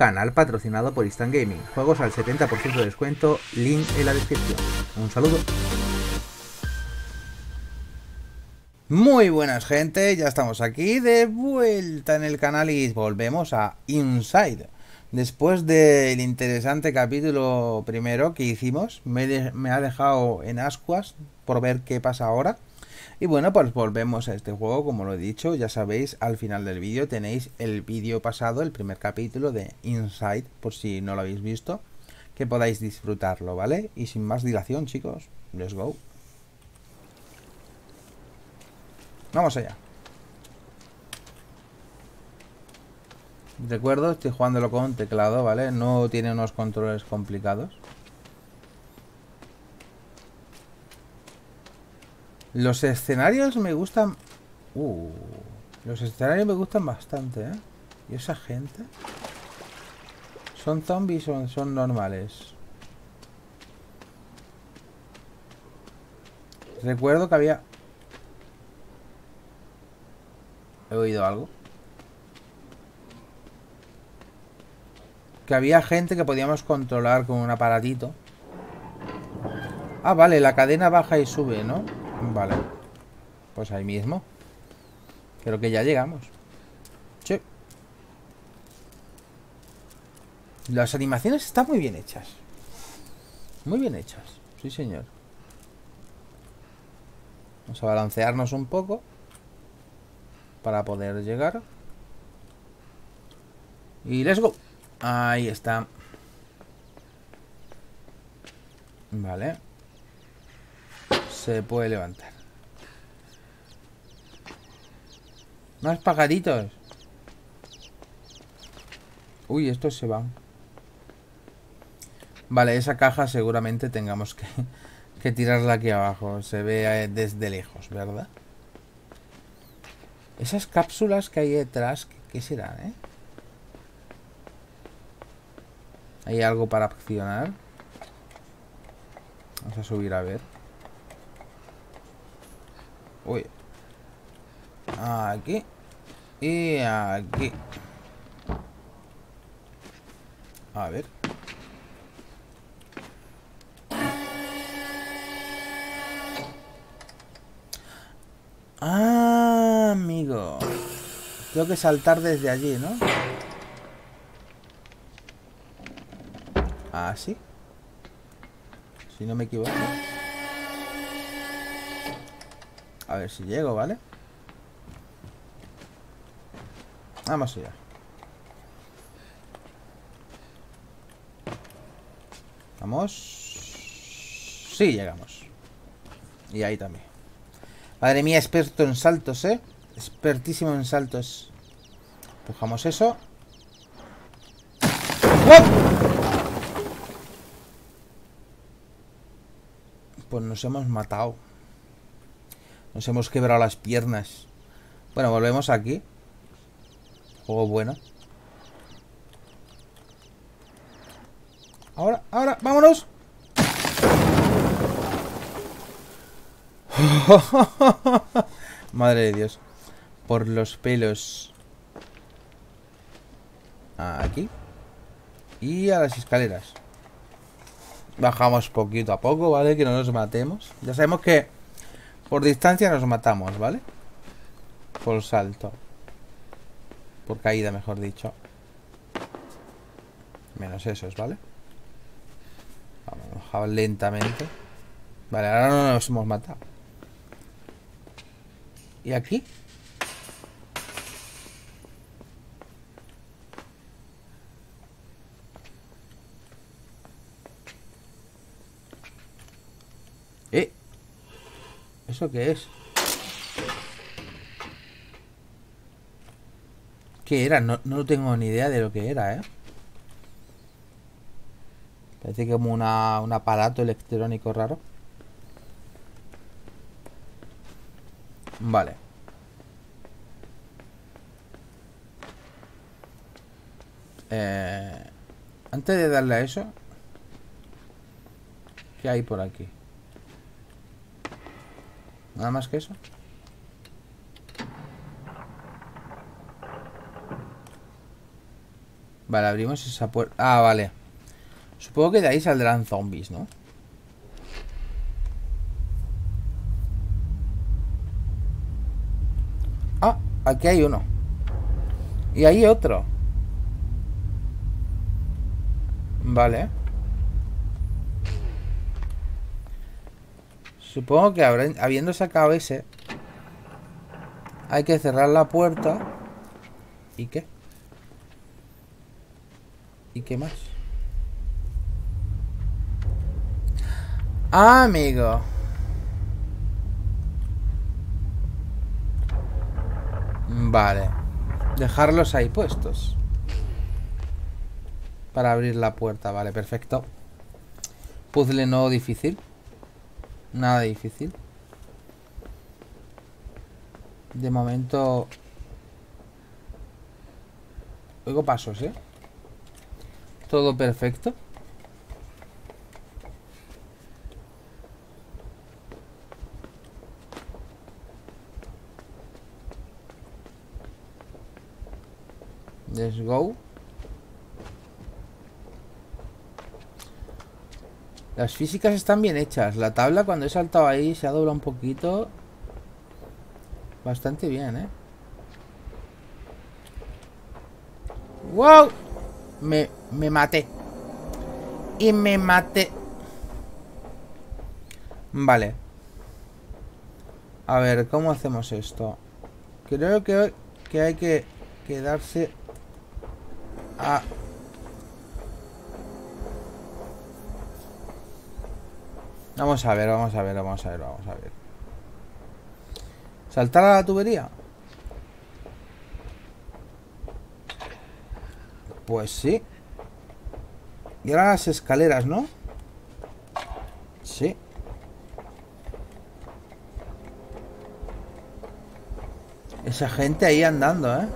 canal patrocinado por Instant Gaming. Juegos al 70% de descuento, link en la descripción. Un saludo. Muy buenas gente, ya estamos aquí de vuelta en el canal y volvemos a Inside. Después del interesante capítulo primero que hicimos, me, ha dejado en ascuas por ver qué pasa ahora. Y bueno, pues volvemos a este juego, como lo he dicho, ya sabéis, al final del vídeo tenéis el vídeo pasado, el primer capítulo de Inside, por si no lo habéis visto, que podáis disfrutarlo, ¿vale? Y sin más dilación, chicos, let's go. Vamos allá. Recuerdo, estoy jugándolo con teclado, ¿vale? No tiene unos controles complicados. Los escenarios me gustan... Uh, los escenarios me gustan bastante, ¿eh? ¿Y esa gente? ¿Son zombies o son normales? Recuerdo que había... ¿He oído algo? Que había gente que podíamos controlar con un aparatito. Ah, vale, la cadena baja y sube, ¿no? Vale. Pues ahí mismo. Creo que ya llegamos. Sí. Las animaciones están muy bien hechas. Muy bien hechas. Sí, señor. Vamos a balancearnos un poco. Para poder llegar. Y let's go. Ahí está. Vale se puede levantar. Más pagaditos. Uy, estos se van. Vale, esa caja seguramente tengamos que, que tirarla aquí abajo. Se ve eh, desde lejos, ¿verdad? Esas cápsulas que hay detrás, ¿qué, serán, eh? ¿Hay algo para accionar? Vamos a subir a ver. Uy. Aquí. Y aquí. A ver. Ah, amigo. Tengo que saltar desde allí, ¿no? Así. Ah, si no me equivoco. A ver si llego, ¿vale? Vamos allá. Vamos. Sí, llegamos. Y ahí también. Madre mía, experto en saltos, ¿eh? Expertísimo en saltos. Empujamos eso. Pues nos hemos matado. Nos hemos quebrado las piernas. Bueno, volvemos aquí. Juego bueno. Ahora, ahora, vámonos. Madre de Dios. Por los pelos. Aquí. Y a las escaleras. Bajamos poquito a poco, ¿vale? Que no nos matemos. Ya sabemos que por distancia nos matamos, ¿vale? Por salto. Por caída, mejor dicho. Menos esos, ¿vale? Vamos, lentamente. Vale, ahora no nos hemos matado. ¿Y aquí? ¿Eso qué es? ¿Qué era? No, no tengo ni idea de lo que era, ¿eh? Parece como una, un aparato electrónico raro. Vale. Eh, antes de darle a eso, ¿qué hay por aquí? Nada más que eso. Vale, abrimos esa puerta. Ah, vale. Supongo que de ahí saldrán zombies, ¿no? Ah, aquí hay uno. Y hay otro. Vale. Supongo que habiendo sacado ese, hay que cerrar la puerta. ¿Y qué? ¿Y qué más? Ah, amigo. Vale. Dejarlos ahí puestos. Para abrir la puerta. Vale, perfecto. Puzzle no difícil. Nada difícil. De momento... Oigo pasos, ¿eh? Todo perfecto. Let's go. Las físicas están bien hechas. La tabla cuando he saltado ahí se ha doblado un poquito. Bastante bien, ¿eh? ¡Wow! Me, me maté. Y me maté. Vale. A ver, ¿cómo hacemos esto? Creo que, que hay que quedarse a Vamos a ver, vamos a ver, vamos a ver, vamos a ver. ¿Saltar a la tubería? Pues sí. Y ahora las escaleras, ¿no? Sí. Esa gente ahí andando, ¿eh?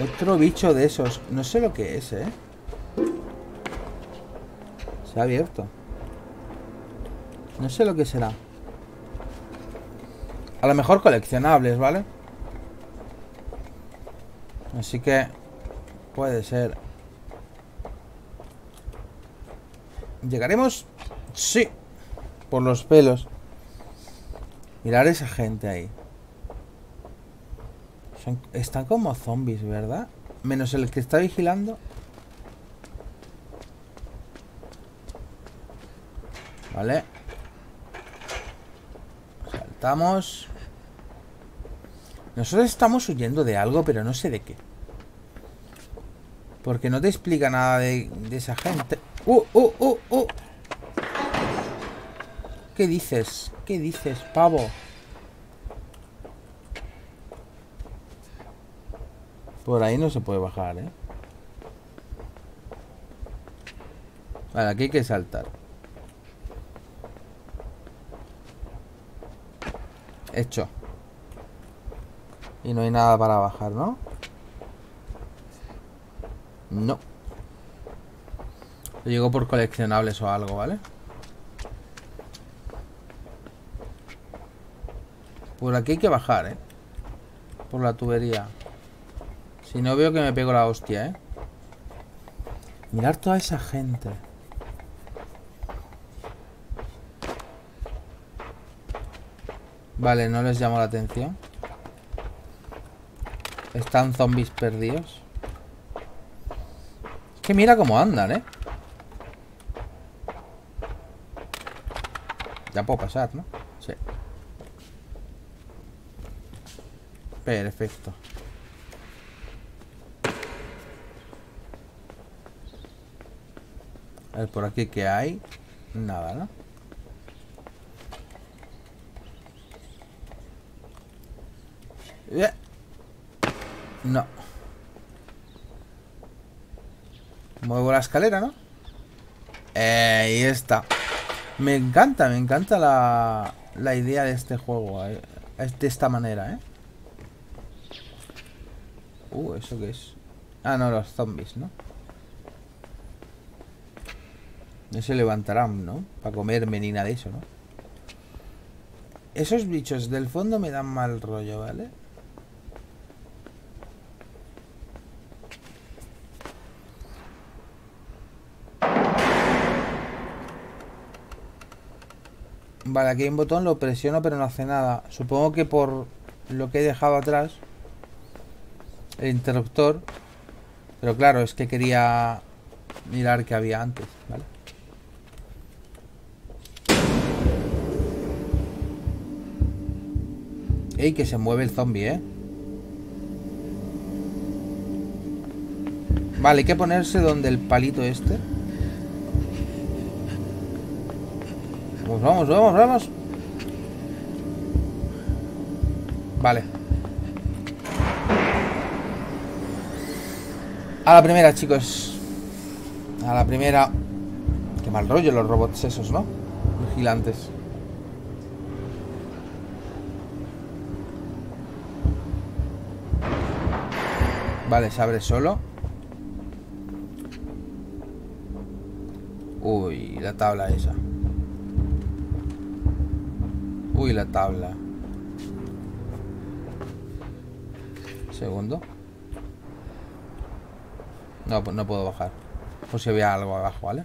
Otro bicho de esos. No sé lo que es, ¿eh? Se ha abierto. No sé lo que será. A lo mejor coleccionables, ¿vale? Así que puede ser. ¿Llegaremos? Sí. Por los pelos. Mirar esa gente ahí. están como zombies, ¿verdad? Menos el que está vigilando. Vale. Saltamos. Nosotros estamos huyendo de algo, pero no sé de qué. Porque no te explica nada de, esa gente. ¡Uh, uh, uh, uh! ¿Qué dices? ¿Qué dices, pavo? Por ahí no se puede bajar, ¿eh? Vale, aquí hay que saltar. Hecho. Y no hay nada para bajar, ¿no? No. Llego por coleccionables o algo, ¿vale? Por aquí hay que bajar, ¿eh? Por la tubería. Si no veo que me pego la hostia, ¿eh? Mirar toda esa gente. Vale, no les llamo la atención. Están zombies perdidos. Es que mira cómo andan, ¿eh? Ya puedo pasar, ¿no? Sí. Perfecto. A ver, por aquí que hay. Nada, ¿no? No. Muevo la escalera, ¿no? Eh, ahí está. Me encanta, me encanta la, la idea de este juego. Eh, de esta manera, ¿eh? Uh, ¿eso qué es? Ah, no, los zombies, ¿no? No se levantarán, ¿no? Para comerme ni nada de eso, ¿no? Esos bichos del fondo me dan mal rollo, ¿vale? Vale, aquí hay un botón, lo presiono pero no hace nada. Supongo que por lo que he dejado atrás el interruptor. Pero claro, es que quería mirar qué había antes, ¿vale? Ey, que se mueve el zombie, ¿eh? Vale, hay que ponerse donde el palito este. Vamos, vamos, vamos. Vale. A la primera, chicos. A la primera. Qué mal rollo los robots esos, ¿no? Vigilantes. Vale, se abre solo. Uy, la tabla esa. Uy, la tabla. Segundo. No, pues no puedo bajar. Por si había algo abajo, ¿vale?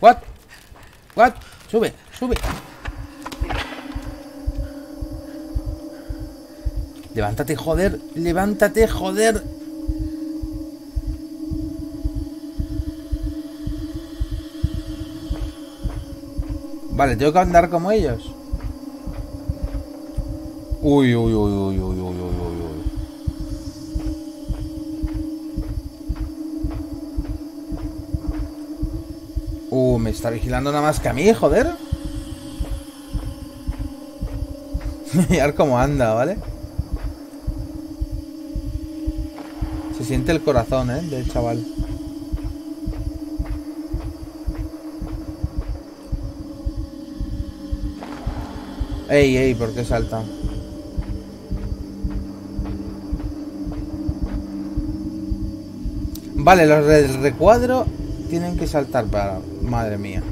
What? What? Sube, sube. Levántate, joder. Levántate, joder. Vale, tengo que andar como ellos. Uy, uy, uy, uy, uy, uy, uy, uy. Uh, me está vigilando nada más que a mí, joder. Mirar cómo anda, ¿vale? Se siente el corazón, ¿eh? Del chaval. Ey, ey, ¿por qué salta? Vale, los del recuadro tienen que saltar para... Madre mía.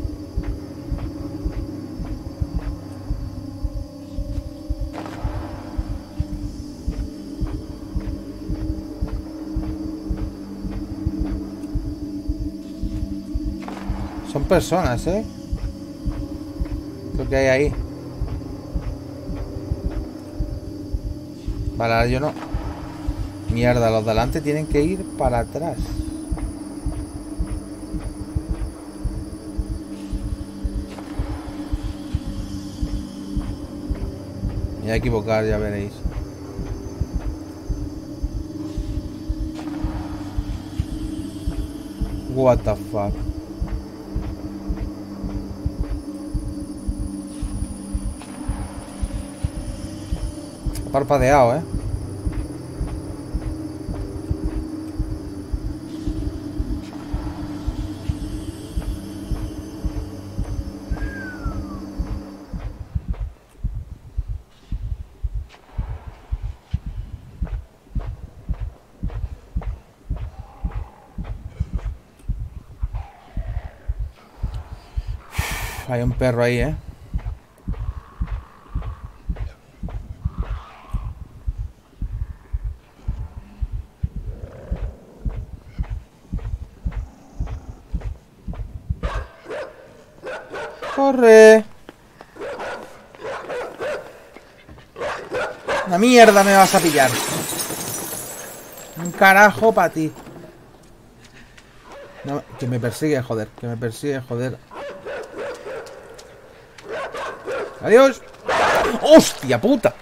Son personas, ¿eh? Lo que hay ahí. Vale, yo no. Mierda, los de delante tienen que ir para atrás. Me voy a equivocar, ya veréis. What the fuck. Parpadeado, ¿eh? Hay un perro ahí, ¿eh? Corre. La mierda me vas a pillar. Un carajo para ti. que me persigue, joder. Que me persigue, joder. Adiós. ¡Hostia puta!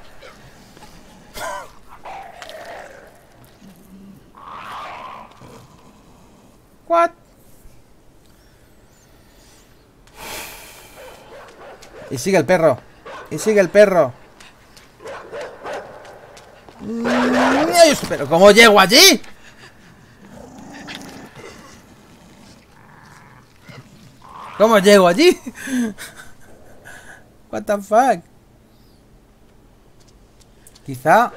What? Y sigue el perro. Y sigue el perro. Pero ¿cómo llego allí? ¿Cómo llego allí? What the fuck? Quizá...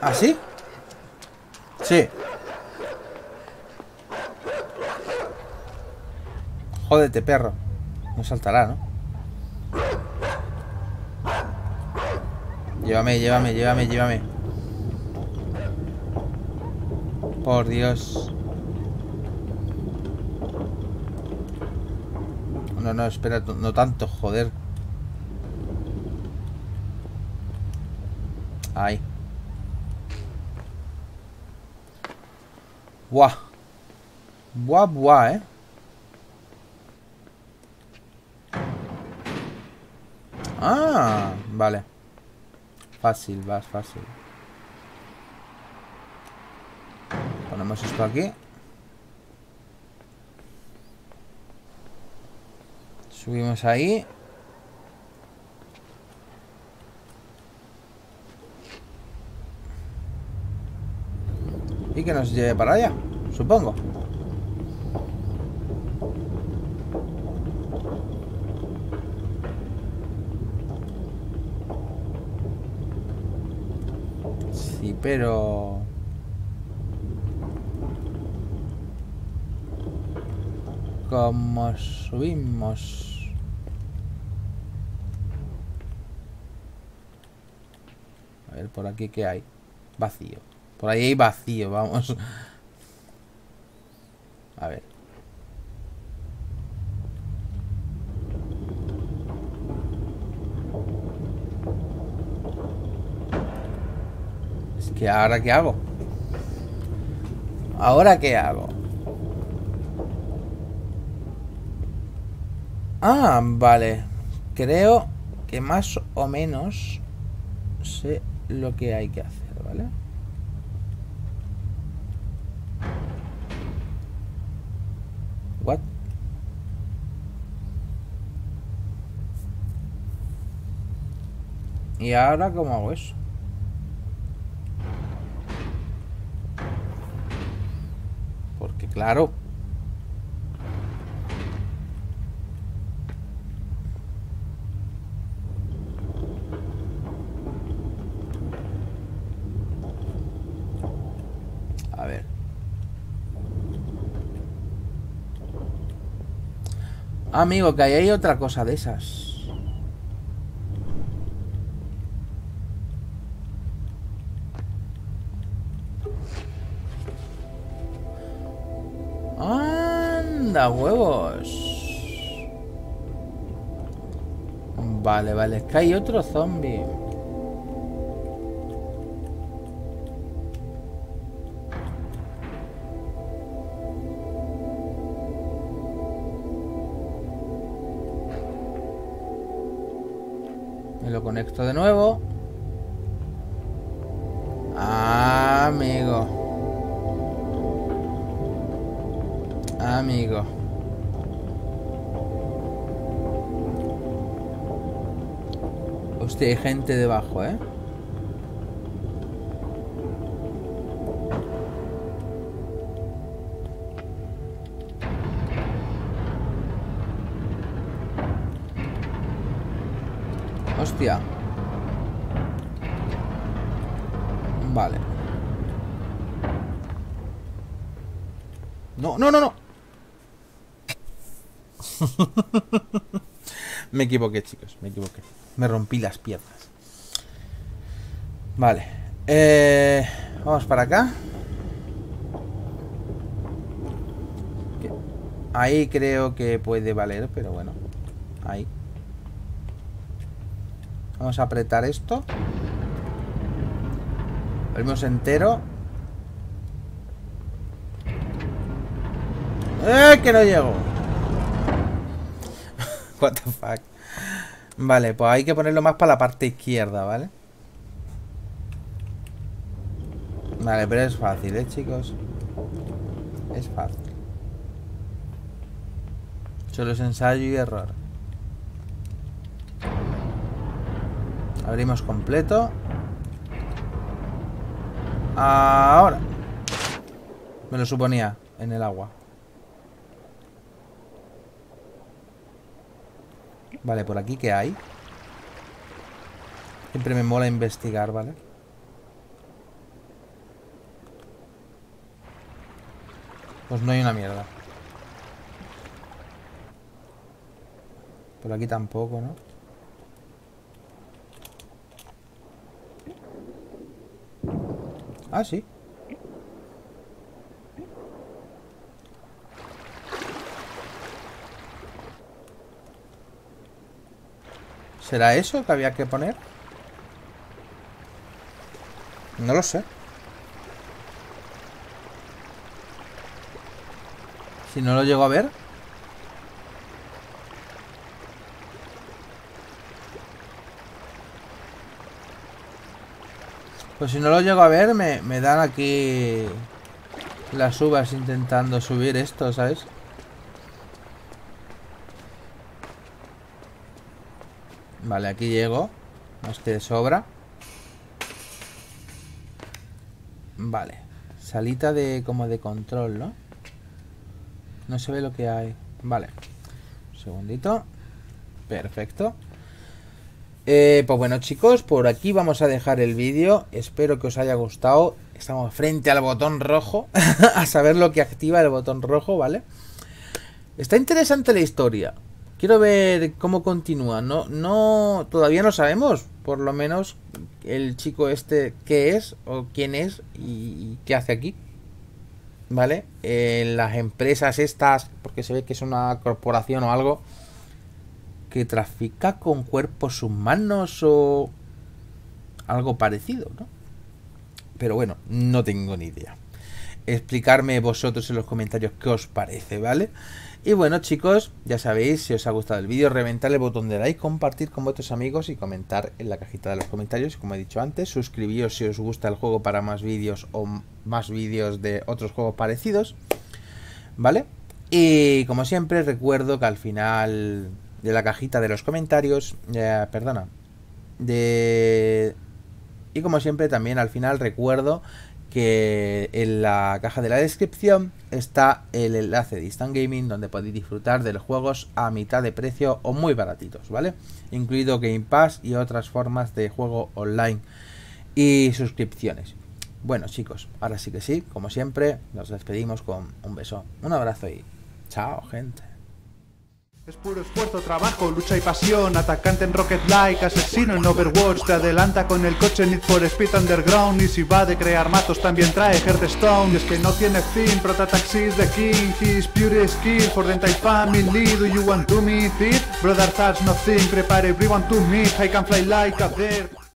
¿Así? ¿Ah, sí. Jódete, perro. No saltará, ¿no? Llévame, llévame, llévame, llévame. Por Dios. No, no, espera, no tanto, joder. Ahí. Buah. Buah, eh. Ah, vale. Fácil, vas fácil. Ponemos esto aquí. Subimos ahí. Y que nos lleve para allá, supongo. Sí, pero... ¿Cómo subimos? A ver, por aquí qué hay. Vacío. Por ahí hay vacío, vamos. A ver. Que ahora qué hago. ¿Ahora qué hago? Ah, vale. Creo que más o menos sé lo que hay que hacer, ¿vale? What? ¿Y ahora cómo hago eso? Porque claro... A ver. Amigo, que hay otra cosa de esas. Huevos. Vale, vale, es que hay otro zombie. Me lo conecto de nuevo. Hostia, hay gente debajo, ¿eh? Hostia. Vale. No, no, no, no. me equivoqué, chicos. Me equivoqué. Me rompí las piernas. Vale. Eh, vamos para acá. Ahí creo que puede valer, pero bueno. Ahí. Vamos a apretar esto. Abrimos entero. ¡Eh! Que no llego. What the fuck. Vale, pues hay que ponerlo más para la parte izquierda, ¿vale? Vale, pero es fácil, ¿eh, chicos? Es fácil. Solo es ensayo y error. Abrimos completo. Ahora. Me lo suponía en el agua. Vale, por aquí ¿qué hay? Siempre me mola investigar, ¿vale? Pues no hay una mierda. Por aquí tampoco, ¿no? Ah, sí. ¿Será eso que había que poner? No lo sé. Si no lo llego a ver. Pues si no lo llego a ver, me, me dan aquí las uvas intentando subir esto, ¿sabes? Vale, aquí llego. Más que de sobra. Vale. Salita de como de control, ¿no? No se ve lo que hay. Vale. Un segundito. Perfecto. Eh, pues bueno chicos, por aquí vamos a dejar el vídeo. Espero que os haya gustado. Estamos frente al botón rojo. a saber lo que activa el botón rojo, ¿vale? Está interesante la historia. Quiero ver cómo continúa. No, no, todavía no sabemos, por lo menos, el chico este qué es o quién es y, qué hace aquí. ¿Vale? En las empresas estas, porque se ve que es una corporación o algo que trafica con cuerpos humanos o algo parecido, ¿no? Pero bueno, no tengo ni idea. Explicarme vosotros en los comentarios qué os parece, ¿vale? Y bueno chicos, ya sabéis, si os ha gustado el vídeo, reventar el botón de like, compartir con vuestros amigos y comentar en la cajita de los comentarios, como he dicho antes, suscribíos si os gusta el juego para más vídeos o más vídeos de otros juegos parecidos, ¿vale? Y como siempre recuerdo que al final de la cajita de los comentarios, eh, perdona, de... Y como siempre también al final recuerdo que en la caja de la descripción está el enlace de Instant Gaming donde podéis disfrutar de los juegos a mitad de precio o muy baratitos, ¿vale? Incluido Game Pass y otras formas de juego online y suscripciones. Bueno chicos, ahora sí que sí, como siempre, nos despedimos con un beso, un abrazo y chao gente. Es puro esfuerzo, trabajo, lucha y pasión. Atacante en Rocket Like, asesino en Overwatch. Te adelanta con el coche Need for Speed Underground. Y si va de crear matos también trae Hearthstone Y es que no tiene fin, Prota Taxis the King. His pure skill for the entire family. Do you want to meet it? Brother, that's nothing, prepare everyone to meet. I can fly like a bird